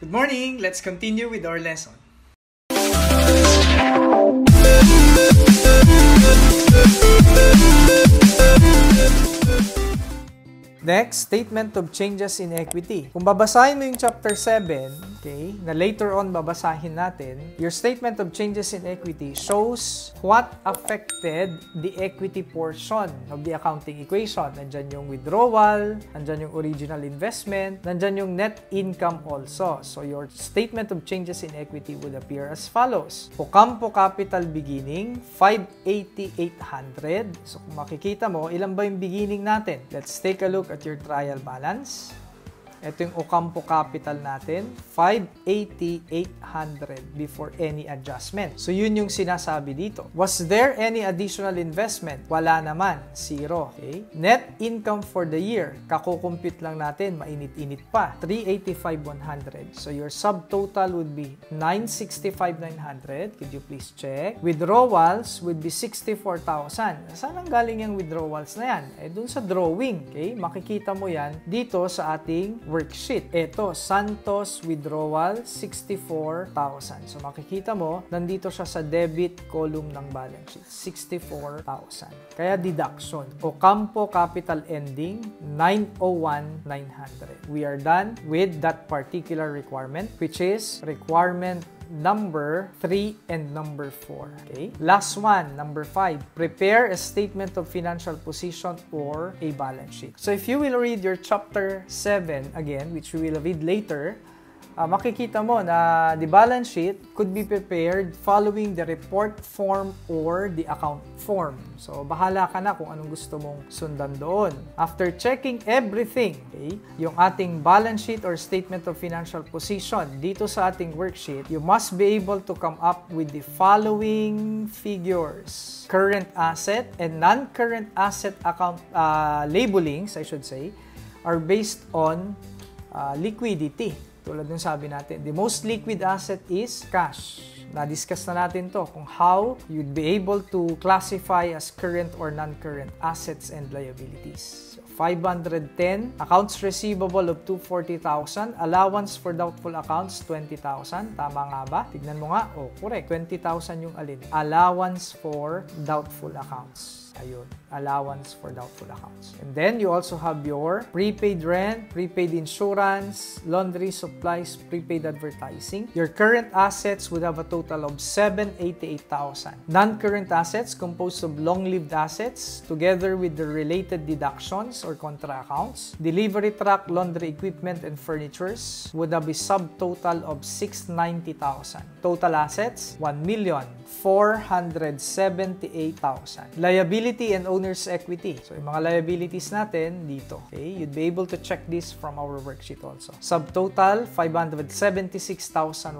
Good morning! Let's continue with our lesson. Next, statement of changes in equity. Kung babasahin mo yung chapter 7, okay, na later on babasahin natin, your statement of changes in equity shows what affected the equity portion of the accounting equation. Nandyan yung withdrawal, nandyan yung original investment, nandyan yung net income also. So your statement of changes in equity would appear as follows. Ocampo capital beginning, 580,800. So kung makikita mo, ilan ba yung beginning natin? Let's take a look at your trial balance. Ito yung Ocampo Capital natin, 580,800 before any adjustment. So yun yung sinasabi dito. Was there any additional investment? Wala naman, zero. Okay? Net income for the year, kakukumpute lang natin, mainit-init pa, 385,100. So your subtotal would be 965,900. Could you please check? Withdrawals would be 64,000. Saan ang galing yung withdrawals na yan? Eh dun sa drawing. Okay? Makikita mo yan dito sa ating worksheet. Ito, Santos withdrawal 64,000. So makikita mo, nandito siya sa debit column ng balance sheet. 64,000. Kaya deduction. Ocampo capital ending 901,900. We are done with that particular requirement which is requirement number 3 and number 4. Okay? Last one, number 5. Prepare a statement of financial position or a balance sheet. So if you will read your chapter 7 again, which we will read later, uh, makikita mo na the balance sheet could be prepared following the report form or the account form. So, bahala ka na kung anong gusto mong sundan doon. After checking everything, okay, yung ating balance sheet or statement of financial position dito sa ating worksheet, you must be able to come up with the following figures. Current asset and non-current asset account uh, labelings, I should say, are based on uh, liquidity. Tulad ng sabi natin, the most liquid asset is cash. Na-discuss na natin to kung how you'd be able to classify as current or non-current assets and liabilities. So, 510, accounts receivable of 240,000, allowance for doubtful accounts 20,000. Tama nga ba? Tignan mo nga. Oh, correct. 20,000 yung alin. Allowance for doubtful accounts. Allowance for doubtful accounts. And then you also have your prepaid rent, prepaid insurance, laundry supplies, prepaid advertising. Your current assets would have a total of 788,000. Non-current assets composed of long-lived assets together with the related deductions or contra accounts. Delivery truck, laundry equipment, and furnitures would have a subtotal of 690,000. Total assets, 1 million 478,000. Liability and owner's equity. So, yung mga liabilities natin dito. Okay? You'd be able to check this from our worksheet also. Subtotal, 576,100.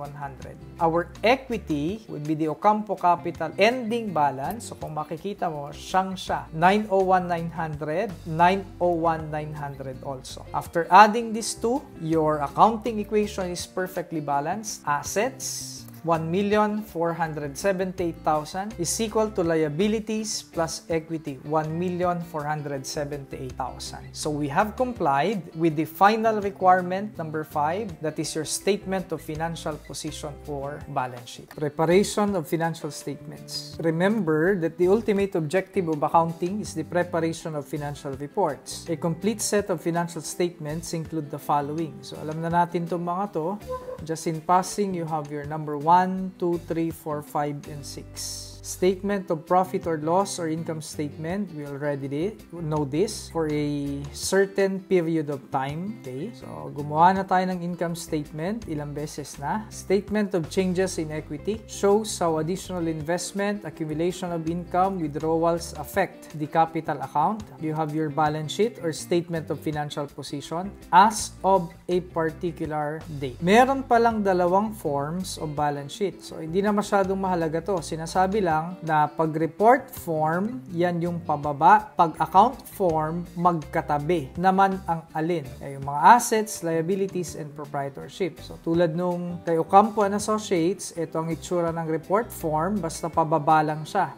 Our equity would be the Ocampo Capital ending balance. So, kung makikita mo, siyang siya. 901,900, 901,900 also. After adding these two, your accounting equation is perfectly balanced. Assets, 1,478,000 is equal to liabilities plus equity, 1,478,000. So we have complied with the final requirement number 5, that is your statement of financial position or balance sheet. Preparation of financial statements. Remember that the ultimate objective of accounting is the preparation of financial reports. A complete set of financial statements include the following. So alam na natin itong mga to. Just in passing, you have your number 1, 2, 3, 4, 5, and 6. Statement of profit or loss or income statement, we already know this for a certain period of time. Okay? So, gumawa na tayo ng income statement ilang beses na. Statement of changes in equity shows how additional investment, accumulation of income, withdrawals affect the capital account. You have your balance sheet or statement of financial position as of a particular date. Meron palang dalawang forms of balance sheet. So, hindi na masyadong mahalaga to. Sinasabi lang na pag report form, yan yung pababa. Pag account form, magkatabi naman ang alin. Ay, yung mga assets, liabilities, and proprietorship. So tulad nung kay Ocampo and Associates, ito ang itsura ng report form, basta pababa lang siya.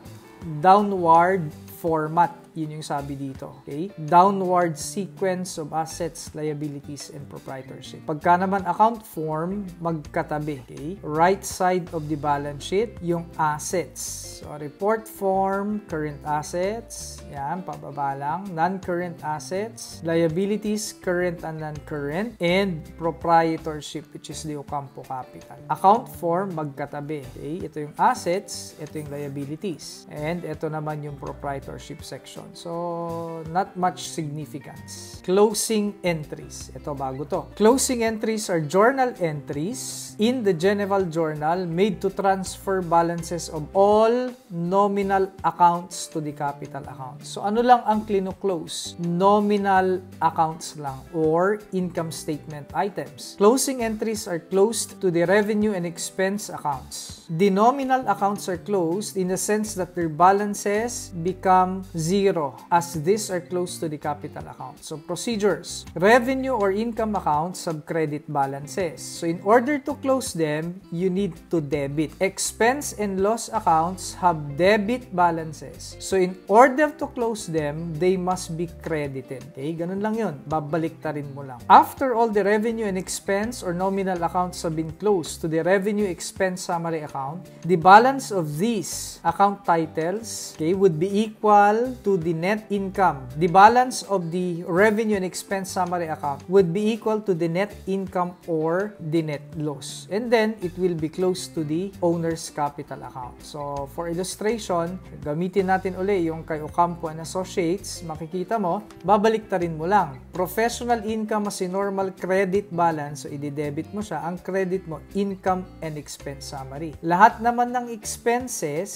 Downward format Yun yung sabi dito. Okay? Downward sequence of assets, liabilities, and proprietorship. Pagka naman account form, magkatabi. Okay? Right side of the balance sheet, yung assets. So, report form, current assets. Yan, pababa lang. Non-current assets. Liabilities, current and non-current. And proprietorship, which is the Ocampo Capital. Account form, magkatabi. Okay? Ito yung assets, ito yung liabilities. And ito naman yung proprietorship section. So, not much significance. Closing entries. Ito bago to. Closing entries are journal entries in the general journal made to transfer balances of all nominal accounts to the capital account. So, ano lang ang klino-close? Nominal accounts lang or income statement items. Closing entries are closed to the revenue and expense accounts. The nominal accounts are closed in the sense that their balances become zero as these are close to the capital account. So procedures. Revenue or income accounts have credit balances. So in order to close them, you need to debit. Expense and loss accounts have debit balances. So in order to close them, they must be credited. Okay? Ganun lang yun. Babalik ta rin mo lang. After all the revenue and expense or nominal accounts have been closed to the revenue expense summary account, the balance of these account titles okay, would be equal to the net income. The balance of the revenue and expense summary account would be equal to the net income or the net loss. And then, it will be close to the owner's capital account. So, for illustration, gamitin natin uli yung kay Ocampo and Associates. Makikita mo, babalik ta rin mo lang. Professional income as normal credit balance, so i-debit mo siya. Ang credit mo, income and expense summary. Lahat naman ng expenses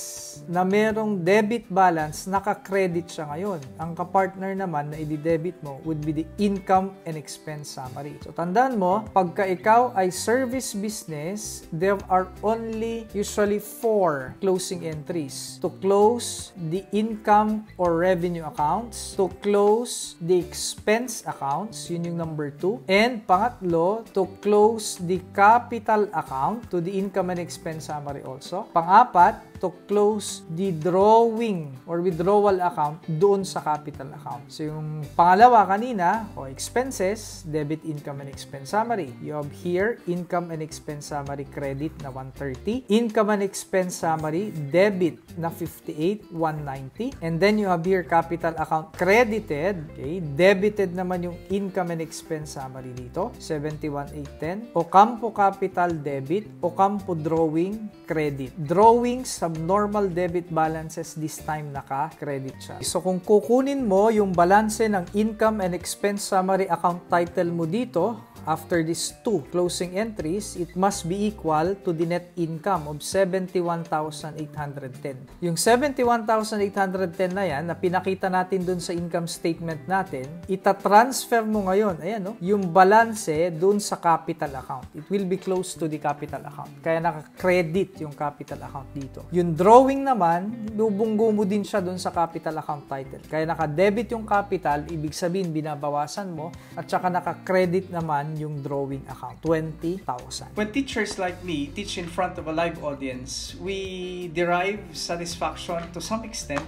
na merong debit balance, naka-credit siya ngayon. Ang kapartner naman na i-debit mo would be the income and expense summary. So tandaan mo, pagka ikaw ay service business, there are only usually four closing entries. To close the income or revenue accounts, to close the expense accounts, yun yung number two. And pangatlo, to close the capital account to the income and expense summary also. Pang-apat, to close the drawing or withdrawal account doon sa capital account. So yung pangalawa kanina, o expenses, debit income and expense summary. You have here income and expense summary credit na 130, income and expense summary debit na 58, 190, and then you have here capital account credited, okay, debited naman yung income and expense summary dito, 71,810, Ocampo capital debit, Ocampo drawing credit. Drawing sa normal debit balances this time naka-credit siya. So kung kukunin mo yung balanse ng income and expense summary account title mo dito, after these two closing entries, it must be equal to the net income of 71,810. Yung 71,810 na yan, na pinakita natin dun sa income statement natin, itatransfer mo ngayon, ayan no, yung balanse dun sa capital account. It will be close to the capital account. Kaya naka-credit yung capital account dito. Yung drawing naman, lubunggo mo din siya dun sa capital account title. Kaya naka-debit yung capital, ibig sabihin binabawasan mo, at saka naka-credit naman yung drawing account, 20,000. When teachers like me teach in front of a live audience, we derive satisfaction to some extent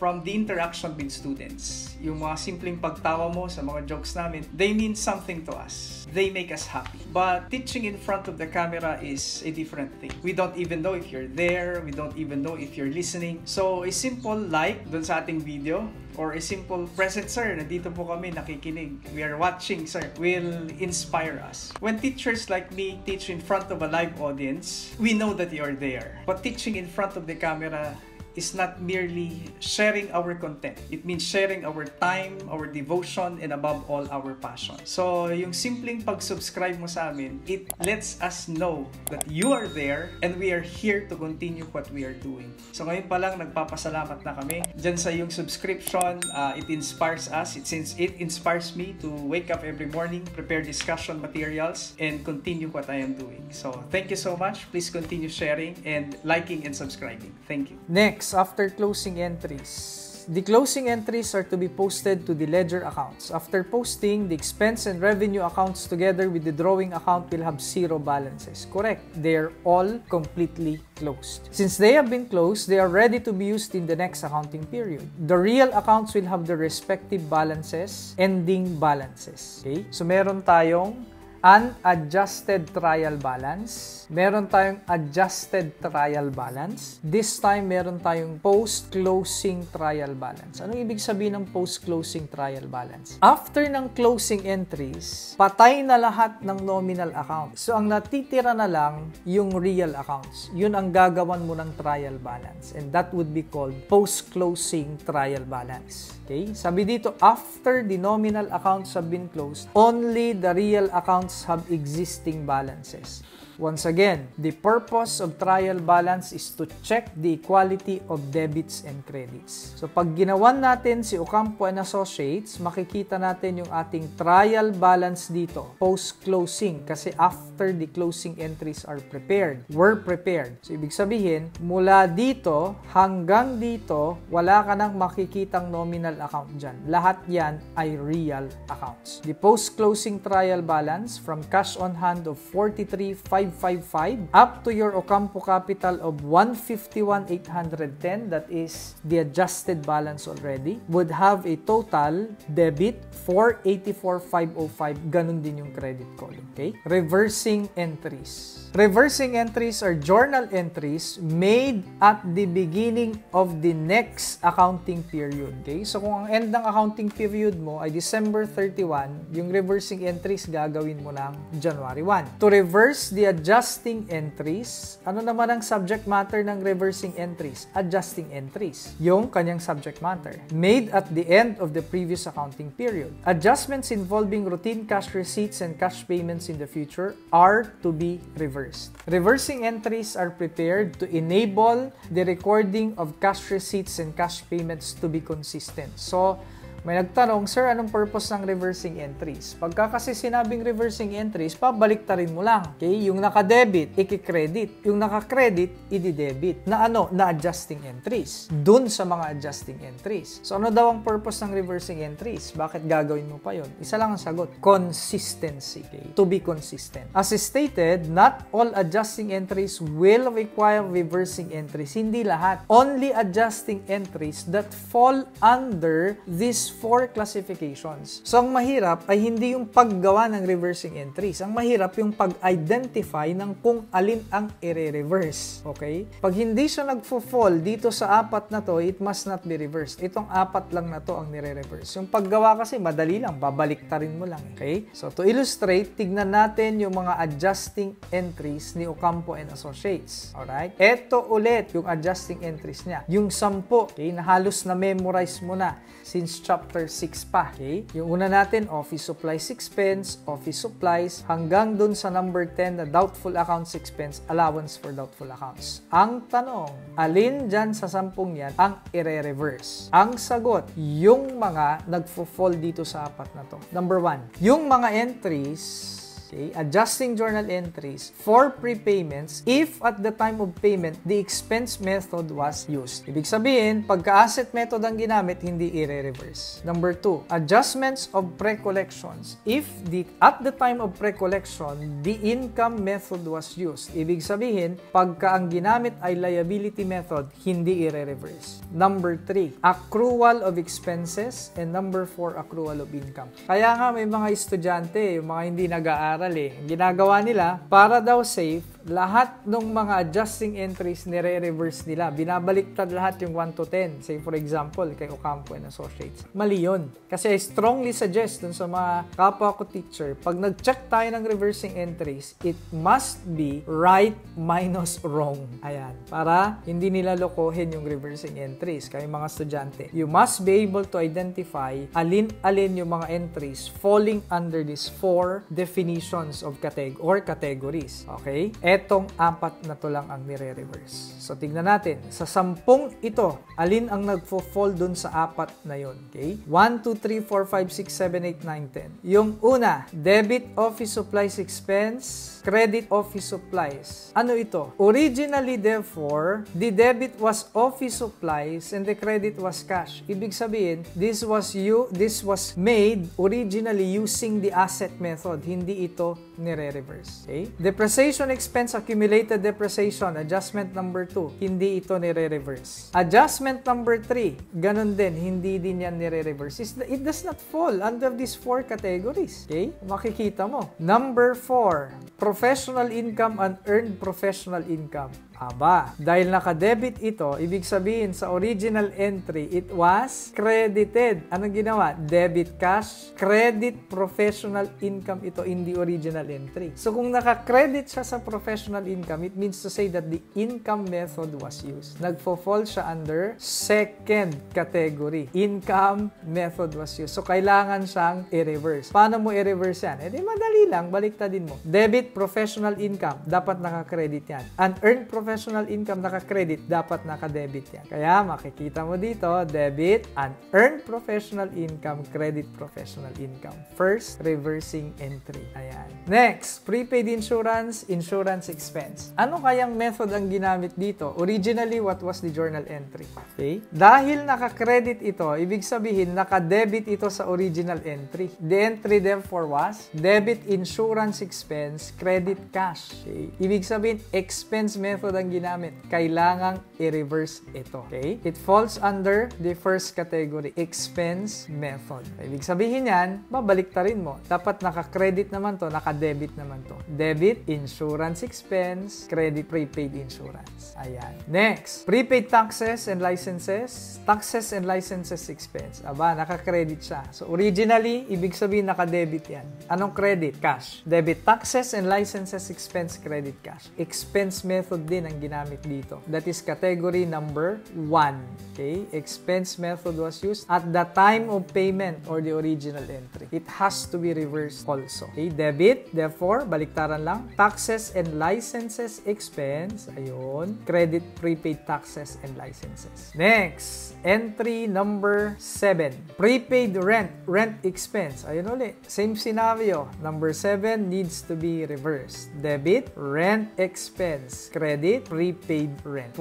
from the interaction with students. Yung mga simpleng pagtawa mo sa mga jokes namin, they mean something to us. They make us happy. But teaching in front of the camera is a different thing. We don't even know if you're there. We don't even know if you're listening. So, a simple like dun sa ating video or a simple present, sir, nandito po kami nakikinig. We are watching, sir, will inspire us. When teachers like me teach in front of a live audience, we know that you're there. But teaching in front of the camera is not merely sharing our content. It means sharing our time, our devotion, and above all, our passion. So, yung simpleng pag-subscribe mo sa amin, it lets us know that you are there and we are here to continue what we are doing. So, ngayon pa lang, nagpapasalamat na kami. Diyan sa yung subscription, uh, it inspires us. It, since it inspires me to wake up every morning, prepare discussion materials, and continue what I am doing. So, thank you so much. Please continue sharing and liking and subscribing. Thank you. Next, after closing entries. The closing entries are to be posted to the ledger accounts. After posting, the expense and revenue accounts together with the drawing account will have zero balances. Correct. They're all completely closed. Since they have been closed, they are ready to be used in the next accounting period. The real accounts will have the respective balances, ending balances. Okay? So meron tayong unadjusted trial balance. Meron tayong adjusted trial balance. This time, meron tayong post-closing trial balance. Anong ibig sabihin ng post-closing trial balance? After ng closing entries, patay na lahat ng nominal account. So, ang natitira na lang yung real accounts. Yun ang gagawan mo ng trial balance. And that would be called post-closing trial balance. Okay? Sabi dito, after the nominal accounts have been closed, only the real accounts have existing balances. Once again, the purpose of trial balance is to check the equality of debits and credits. So pag ginawan natin si Ocampo and Associates, makikita natin yung ating trial balance dito, post-closing, kasi after the closing entries are prepared, were prepared. So ibig sabihin, mula dito hanggang dito, wala ka nang makikitang nominal account dyan. Lahat yan ay real accounts. The post-closing trial balance from cash on hand of 43,500 555 up to your Ocampo capital of 151,810 that is the adjusted balance already would have a total debit 484,505 ganun din yung credit column okay? Reversing entries Reversing entries are journal entries made at the beginning of the next accounting period. Okay? So kung ang end ng accounting period mo ay December 31, yung reversing entries gagawin mo ng January 1. To reverse the adjusting entries, ano naman ang subject matter ng reversing entries? Adjusting entries. Yung kanyang subject matter. Made at the end of the previous accounting period. Adjustments involving routine cash receipts and cash payments in the future are to be reversed reversed. Reversing entries are prepared to enable the recording of cash receipts and cash payments to be consistent. So, may nagtanong, Sir, anong purpose ng reversing entries? Pagka kasi sinabing reversing entries, pabalik ta rin mo lang. Okay? Yung naka-debit, iki-credit. Yung naka-credit, i-debit. Na ano? Na adjusting entries. Dun sa mga adjusting entries. So ano daw ang purpose ng reversing entries? Bakit gagawin mo pa yon? Isa lang ang sagot. Consistency. Okay? To be consistent. As stated, not all adjusting entries will require reversing entries. Hindi lahat. Only adjusting entries that fall under this four classifications. So, ang mahirap ay hindi yung paggawa ng reversing entries. Ang mahirap yung pag-identify ng kung alin ang i-reverse. Okay? Pag hindi siya nagfo-fall dito sa apat na to, it must not be reversed. Itong apat lang na to ang nire-reverse. Yung paggawa kasi, madali lang. Babalik rin mo lang. Okay? So, to illustrate, tignan natin yung mga adjusting entries ni Ocampo and Associates. Alright? Ito ulit yung adjusting entries niya. Yung sampo, okay, na halos na memorize mo na since chapter 6 pa. Okay? Yung una natin, office supplies expense, office supplies, hanggang dun sa number 10 na doubtful accounts expense, allowance for doubtful accounts. Ang tanong, alin dyan sa sampung yan ang ire-reverse? Ang sagot, yung mga nagfo-fall dito sa apat na to. Number 1, yung mga entries Okay? Adjusting journal entries for prepayments if at the time of payment, the expense method was used. Ibig sabihin, pagka-asset method ang ginamit, hindi i-reverse. Number two, adjustments of pre-collections. If the, at the time of pre-collection, the income method was used. Ibig sabihin, pagka ang ginamit ay liability method, hindi i-reverse. Number three, accrual of expenses. And number four, accrual of income. Kaya nga may mga estudyante, yung mga hindi nag-aaral, pag-aaral eh. Ginagawa nila, para daw safe, lahat ng mga adjusting entries nire-reverse nila. Binabaliktad lahat yung 1 to 10. Say for example, kay Ocampo and Associates. Mali yun. Kasi I strongly suggest dun sa mga kapwa ko teacher, pag nag-check tayo ng reversing entries, it must be right minus wrong. Ayan. Para hindi nila lokohin yung reversing entries. Kaya mga estudyante, you must be able to identify alin-alin yung mga entries falling under these four definitions of category or categories. Okay? Etong apat na to lang ang nire-reverse. So, tignan natin. Sa sampung ito, alin ang nagfo-fall dun sa apat na yon Okay? 1, 2, 3, 4, 5, 6, 7, 8, 9, 10. Yung una, debit office supplies expense, credit office supplies. Ano ito? Originally, therefore, the debit was office supplies and the credit was cash. Ibig sabihin, this was you, this was made originally using the asset method. Hindi ito nire-reverse. Okay? Depreciation expense, accumulated depreciation, adjustment number 2, hindi ito nire-reverse. Adjustment number 3, ganun din, hindi din yan nire-reverse. It does not fall under these four categories. Okay? Makikita mo. Number 4, professional income and earned professional income. Aba, dahil naka-debit ito, ibig sabihin sa original entry, it was credited. Anong ginawa? Debit cash, credit professional income ito in the original entry. So kung naka-credit siya sa professional income, it means to say that the income method was used. Nagfo-fall siya under second category. Income method was used. So kailangan siyang i-reverse. Paano mo i-reverse yan? Eh di madali lang, baliktadin mo. Debit professional income, dapat naka-credit yan. Unearned professional professional income naka-credit, dapat naka-debit yan. Kaya makikita mo dito, debit and earned professional income, credit professional income. First, reversing entry. Ayan. Next, prepaid insurance, insurance expense. Ano kayang method ang ginamit dito? Originally, what was the journal entry? Okay? Dahil naka-credit ito, ibig sabihin, naka-debit ito sa original entry. The entry therefore was debit insurance expense, credit cash. Okay? Ibig sabihin, expense method ang ginamit. Kailangang i-reverse ito. Okay? It falls under the first category, expense method. Ibig sabihin yan, babalik ta rin mo. Dapat naka-credit naman to, naka-debit naman to. Debit, insurance expense, credit, prepaid insurance. Ayan. Next, prepaid taxes and licenses. Taxes and licenses expense. Aba, naka-credit siya. So, originally, ibig sabihin naka-debit yan. Anong credit? Cash. Debit taxes and licenses expense, credit cash. Expense method din ang ginamit dito. That is category number 1. Okay? Expense method was used at the time of payment or the original entry. It has to be reversed also. Okay? Debit, therefore, baliktaran lang. Taxes and licenses expense. Ayun. Credit, prepaid taxes and licenses. Next, entry number 7. Prepaid rent, rent expense. Ayun ulit. Same scenario. Number 7 needs to be reversed. Debit, rent expense. Credit, prepaid rent,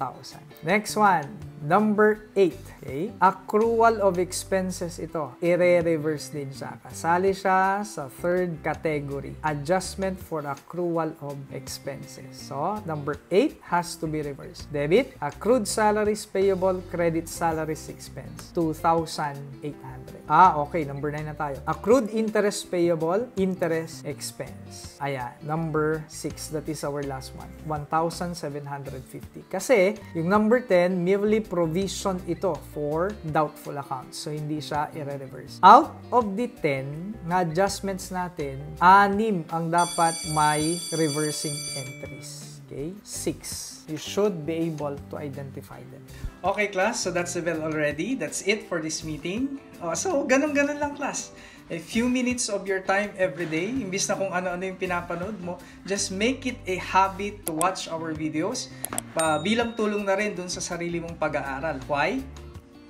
44,000. Next one, number 8. Okay? Accrual of expenses ito. Ire-reverse din siya. Kasali siya sa third category. Adjustment for accrual of expenses. So, number 8 has to be reversed. Debit, accrued salaries payable, credit salaries expense, 2,800. Ah, okay. Number 9 na tayo. Accrued interest payable, interest expense. Ayan. Number 6. That is our last one. 1,750. Kasi, yung number 10, merely provision ito for doubtful accounts. So, hindi siya i-reverse. Out of the 10 na adjustments natin, anim ang dapat may reversing entries. Okay? 6. You should be able to identify them. Okay, class. So that's the bell already. That's it for this meeting. Uh, so, ganun-ganun lang, class. A few minutes of your time every day, imbis na kung ano-ano yung pinapanood mo, just make it a habit to watch our videos pa bilang tulong na rin dun sa sarili mong pag-aaral. Why?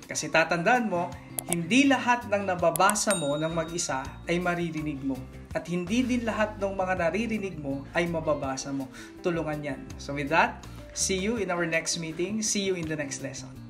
Kasi tatandaan mo, hindi lahat ng nababasa mo ng mag-isa ay maririnig mo. At hindi din lahat ng mga naririnig mo ay mababasa mo. Tulungan yan. So with that, see you in our next meeting. See you in the next lesson.